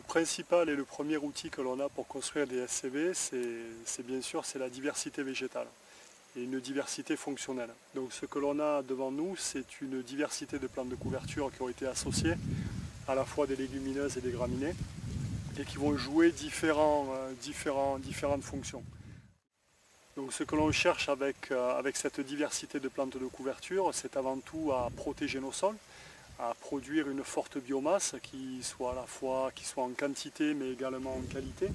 principal et le premier outil que l'on a pour construire des SCV, c'est bien sûr la diversité végétale et une diversité fonctionnelle. Donc ce que l'on a devant nous, c'est une diversité de plantes de couverture qui ont été associées à la fois des légumineuses et des graminées et qui vont jouer euh, différentes fonctions. Donc ce que l'on cherche avec, euh, avec cette diversité de plantes de couverture, c'est avant tout à protéger nos sols, à produire une forte biomasse qui soit à la fois qui soit en quantité mais également en qualité.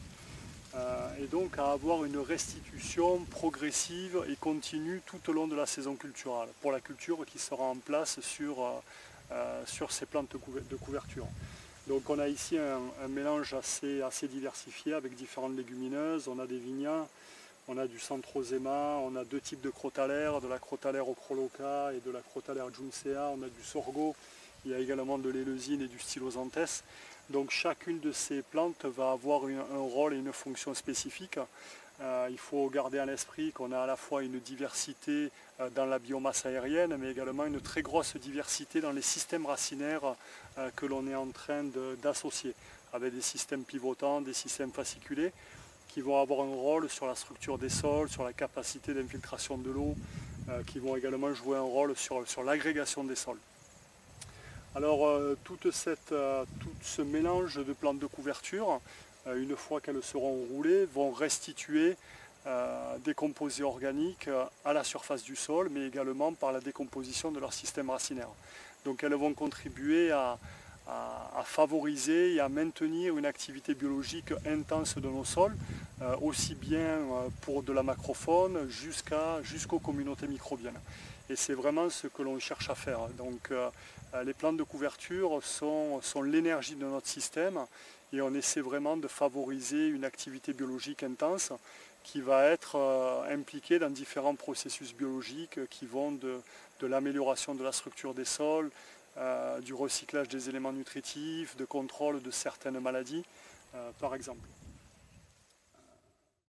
Euh, et donc à avoir une restitution progressive et continue tout au long de la saison culturelle pour la culture qui sera en place sur, euh, sur ces plantes de couverture. Donc on a ici un, mélange assez, assez, diversifié avec différentes légumineuses, on a des vignats, on a du centrosema, on a deux types de crotalaires, de la crotalaire ocroloca et de la crotalaire juncea, on a du sorgho, il y a également de l'éleusine et du stylosanthes. Donc chacune de ces plantes va avoir un rôle et une fonction spécifique. Euh, il faut garder à l'esprit qu'on a à la fois une diversité euh, dans la biomasse aérienne, mais également une très grosse diversité dans les systèmes racinaires euh, que l'on est en train d'associer, avec des systèmes pivotants, des systèmes fasciculés, qui vont avoir un rôle sur la structure des sols, sur la capacité d'infiltration de l'eau, qui vont également jouer un rôle sur l'agrégation des sols. Alors tout ce mélange de plantes de couverture, euh, une fois qu'elles seront roulées, vont restituer euh, des composés organiques euh, à la surface du sol, mais également par la décomposition de leur système racinaire. Donc elles vont contribuer à, favoriser et à maintenir une activité biologique intense de nos sols, aussi bien pour de la macrofaune jusqu'aux communautés microbiennes. Et c'est vraiment ce que l'on cherche à faire. Donc les plantes de couverture sont l'énergie de notre système et on essaie vraiment de favoriser une activité biologique intense qui va être euh, impliquée dans différents processus biologiques qui vont de, l'amélioration de la structure des sols, euh, du recyclage des éléments nutritifs, de contrôle de certaines maladies, euh, par exemple.